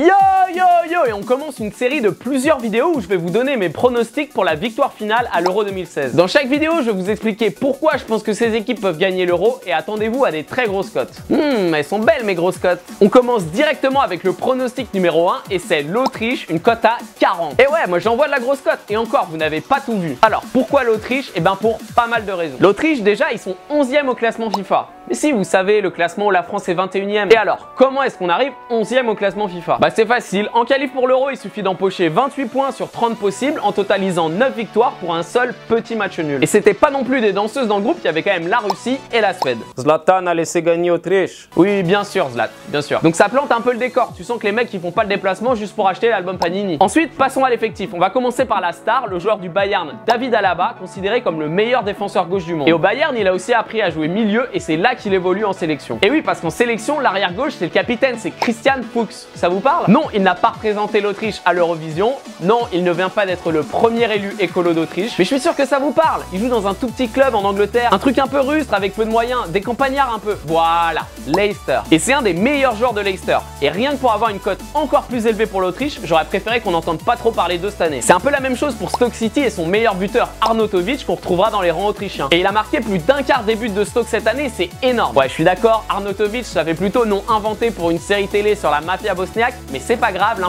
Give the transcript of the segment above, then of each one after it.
Yo yo yo et on commence une série de plusieurs vidéos où je vais vous donner mes pronostics pour la victoire finale à l'Euro 2016. Dans chaque vidéo, je vais vous expliquer pourquoi je pense que ces équipes peuvent gagner l'Euro et attendez-vous à des très grosses cotes. Hum, elles sont belles mes grosses cotes. On commence directement avec le pronostic numéro 1 et c'est l'Autriche, une cote à 40. Et ouais, moi j'envoie de la grosse cote et encore, vous n'avez pas tout vu. Alors, pourquoi l'Autriche? Eh ben pour pas mal de raisons. L'Autriche déjà, ils sont 11e au classement FIFA. Mais si, vous savez, le classement où la France est 21ème. Et alors, comment est-ce qu'on arrive 11ème au classement FIFA? Bah c'est facile, qualif pour l'Euro, il suffit d'empocher 28 points sur 30 possibles en totalisant 9 victoires pour un seul petit match nul. Et c'était pas non plus des danseuses dans le groupe, il y avait quand même la Russie et la Suède. Zlatan a laissé gagner Autriche. Oui, bien sûr Zlat, bien sûr. Donc ça plante un peu le décor, tu sens que les mecs ils font pas le déplacement juste pour acheter l'album Panini. Ensuite, passons à l'effectif. On va commencer par la star, le joueur du Bayern, David Alaba, considéré comme le meilleur défenseur gauche du monde. Et au Bayern, il a aussi appris à jouer milieu et c'est là qu'il évolue en sélection. Et oui, parce qu'en sélection, l'arrière gauche, c'est le capitaine, c'est Christian Fuchs. Ça vous parle? Non, il n'a pas représenté l'Autriche à l'Eurovision. Non, il ne vient pas d'être le premier élu écolo d'Autriche. Mais je suis sûr que ça vous parle. Il joue dans un tout petit club en Angleterre. Un truc un peu rustre avec peu de moyens, des campagnards un peu. Voilà, Leicester. Et c'est un des meilleurs joueurs de Leicester. Et rien que pour avoir une cote encore plus élevée pour l'Autriche, j'aurais préféré qu'on n'entende pas trop parler d'eux cette année. C'est un peu la même chose pour Stoke City et son meilleur buteur Arnautovic qu'on retrouvera dans les rangs autrichiens. Et il a marqué plus d'un quart des buts de Stoke cette année, c'est énorme. Ouais, je suis d'accord, Arnautovic, ça fait plutôt nom inventé pour une série télé sur la mafia bosniaque, mais c'est pas grave,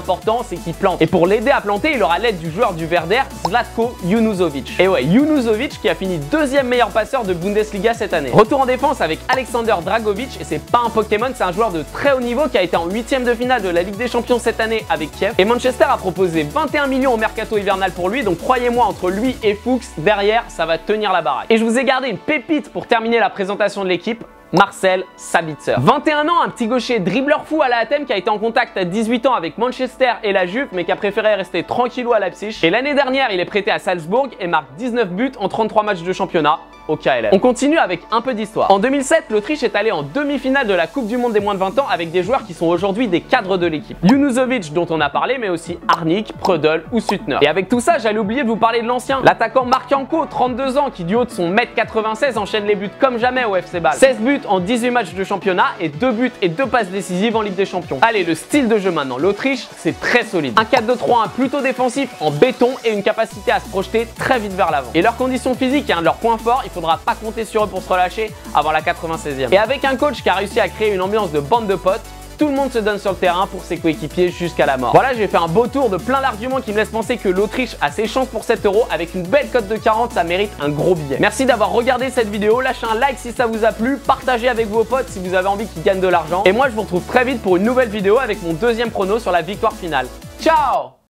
c'est qu'il plante. Et pour l'aider à planter, il aura l'aide du joueur du Verder, Zlatko Junuzovic. Et ouais, Junuzovic qui a fini deuxième meilleur passeur de Bundesliga cette année. Retour en défense avec Alexander Dragovic, et c'est pas un Pokémon, c'est un joueur de très haut niveau qui a été en huitième de finale de la Ligue des Champions cette année avec Kiev. Et Manchester a proposé 21 millions au mercato hivernal pour lui, donc croyez-moi, entre lui et Fuchs, derrière, ça va tenir la baraque. Et je vous ai gardé une pépite pour terminer la présentation de l'équipe. Marcel Sabitzer. 21 ans, un petit gaucher dribbleur fou à la ATM qui a été en contact à 18 ans avec Manchester et la Juve, mais qui a préféré rester tranquillou à Leipzig. Et l'année dernière, il est prêté à Salzbourg et marque 19 buts en 33 matchs de championnat On continue avec un peu d'histoire. En 2007, l'Autriche est allée en demi-finale de la Coupe du Monde des moins de 20 ans avec des joueurs qui sont aujourd'hui des cadres de l'équipe. Junuzovic dont on a parlé, mais aussi Arnik, Prudel ou Sutner. Et avec tout ça, j'allais oublier de vous parler de l'ancien. L'attaquant Markianko, 32 ans, qui du haut de son 1m96 enchaîne les buts comme jamais au FC Bâle. 16 buts en 18 matchs de championnat et 2 buts et 2 passes décisives en Ligue des Champions. Allez, le style de jeu maintenant. L'Autriche, c'est très solide. Un 4-2-3-1 plutôt défensif en béton et une capacité à se projeter très vite vers l'avant. Et leurs conditions physiques et un de leurs points forts, faudra pas compter sur eux pour se relâcher avant la 96e. Et avec un coach qui a réussi à créer une ambiance de bande de potes, tout le monde se donne sur le terrain pour ses coéquipiers jusqu'à la mort. Voilà, j'ai fait un beau tour de plein d'arguments qui me laissent penser que l'Autriche a ses chances pour 7 euros. Avec une belle cote de 40, ça mérite un gros billet. Merci d'avoir regardé cette vidéo. Lâchez un like si ça vous a plu. Partagez avec vos potes si vous avez envie qu'ils gagnent de l'argent. Et moi, je vous retrouve très vite pour une nouvelle vidéo avec mon deuxième prono sur la victoire finale. Ciao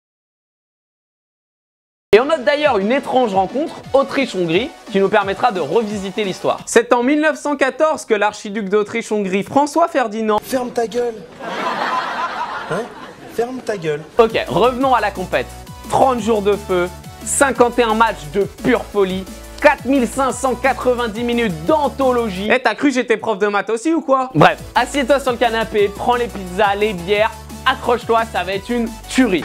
note d'ailleurs une étrange rencontre, Autriche-Hongrie, qui nous permettra de revisiter l'histoire. C'est en 1914 que l'archiduc d'Autriche-Hongrie, François Ferdinand... Ferme ta gueule Hein? Ferme ta gueule Ok, revenons à la compète. 30 jours de feu, 51 matchs de pure folie, 4590 minutes d'anthologie. Eh, t'as cru j'étais prof de maths aussi ou quoi? Bref, assieds-toi sur le canapé, prends les pizzas, les bières, accroche-toi, ça va être une tuerie.